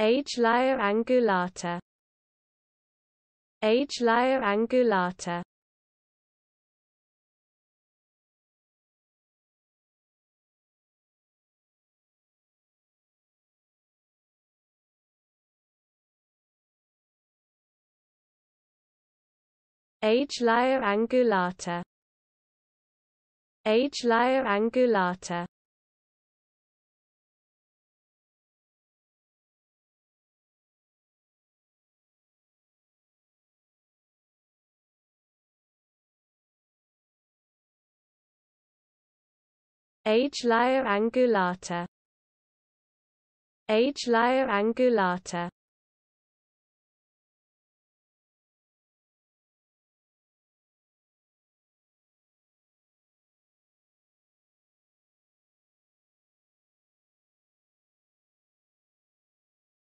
Agelea angulata. Agelea angulata. Agelea angulata. Agelea angulata Agelea angulata. Agelea angulata